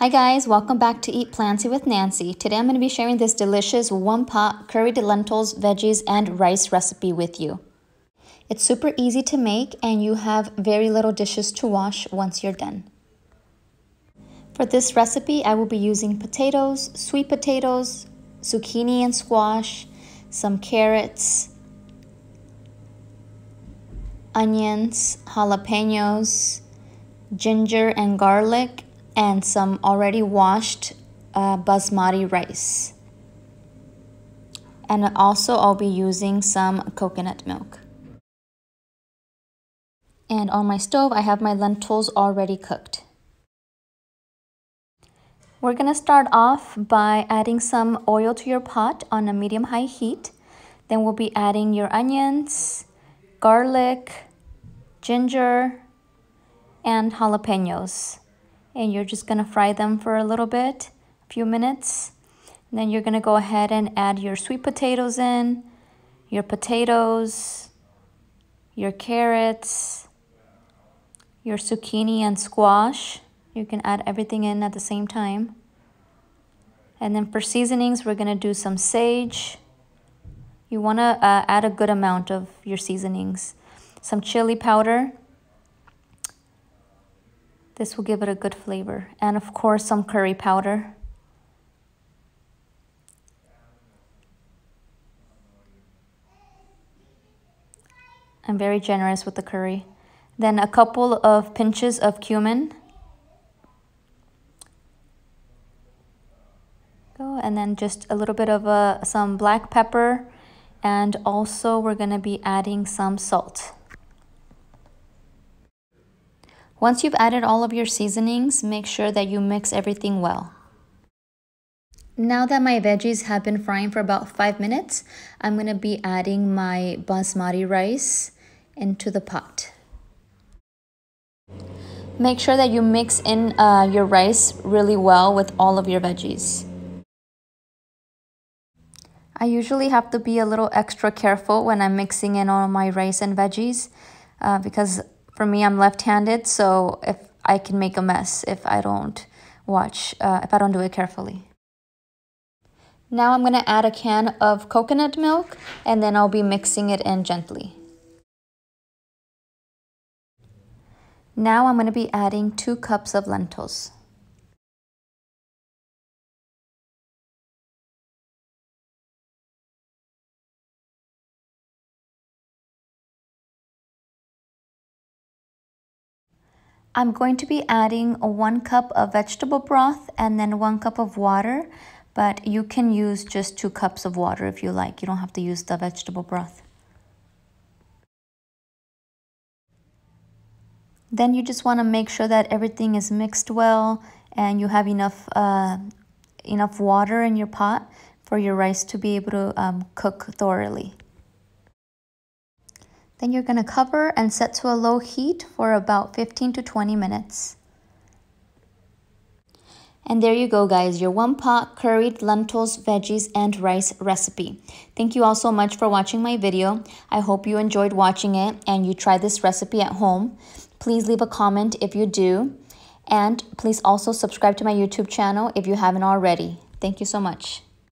Hi guys, welcome back to Eat Plantsy with Nancy. Today I'm going to be sharing this delicious one pot curried lentils, veggies, and rice recipe with you. It's super easy to make and you have very little dishes to wash once you're done. For this recipe, I will be using potatoes, sweet potatoes, zucchini and squash, some carrots, onions, jalapenos, ginger and garlic, and some already washed uh, basmati rice. And also I'll be using some coconut milk. And on my stove, I have my lentils already cooked. We're gonna start off by adding some oil to your pot on a medium-high heat. Then we'll be adding your onions, garlic, ginger, and jalapenos and you're just gonna fry them for a little bit, a few minutes. And then you're gonna go ahead and add your sweet potatoes in, your potatoes, your carrots, your zucchini and squash. You can add everything in at the same time. And then for seasonings, we're gonna do some sage. You wanna uh, add a good amount of your seasonings. Some chili powder, this will give it a good flavor. And of course, some curry powder. I'm very generous with the curry. Then a couple of pinches of cumin. And then just a little bit of uh, some black pepper. And also we're gonna be adding some salt. Once you've added all of your seasonings, make sure that you mix everything well. Now that my veggies have been frying for about 5 minutes, I'm going to be adding my basmati rice into the pot. Make sure that you mix in uh, your rice really well with all of your veggies. I usually have to be a little extra careful when I'm mixing in all my rice and veggies uh, because for me, I'm left-handed, so if I can make a mess if I don't watch, uh, if I don't do it carefully. Now I'm going to add a can of coconut milk and then I'll be mixing it in gently. Now I'm going to be adding two cups of lentils. I'm going to be adding one cup of vegetable broth and then one cup of water, but you can use just two cups of water if you like. You don't have to use the vegetable broth. Then you just want to make sure that everything is mixed well and you have enough, uh, enough water in your pot for your rice to be able to um, cook thoroughly. Then you're going to cover and set to a low heat for about 15 to 20 minutes. And there you go guys, your one pot curried lentils, veggies, and rice recipe. Thank you all so much for watching my video. I hope you enjoyed watching it and you try this recipe at home. Please leave a comment if you do. And please also subscribe to my YouTube channel if you haven't already. Thank you so much.